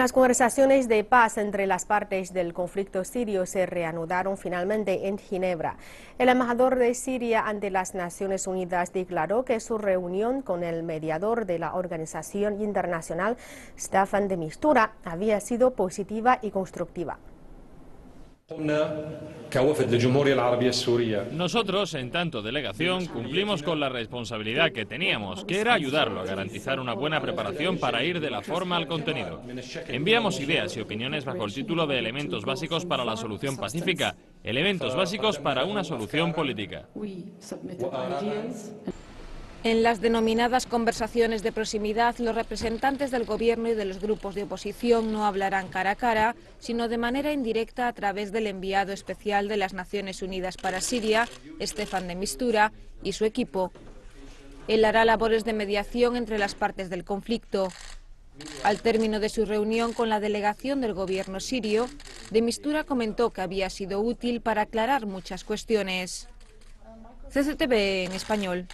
Las conversaciones de paz entre las partes del conflicto sirio se reanudaron finalmente en Ginebra. El embajador de Siria ante las Naciones Unidas declaró que su reunión con el mediador de la organización internacional, Staffan de Mistura, había sido positiva y constructiva. Nosotros, en tanto delegación, cumplimos con la responsabilidad que teníamos, que era ayudarlo a garantizar una buena preparación para ir de la forma al contenido. Enviamos ideas y opiniones bajo el título de Elementos básicos para la solución pacífica, elementos básicos para una solución política. En las denominadas conversaciones de proximidad, los representantes del gobierno y de los grupos de oposición no hablarán cara a cara, sino de manera indirecta a través del enviado especial de las Naciones Unidas para Siria, Estefan de Mistura, y su equipo. Él hará labores de mediación entre las partes del conflicto. Al término de su reunión con la delegación del gobierno sirio, de Mistura comentó que había sido útil para aclarar muchas cuestiones. CCTV en español.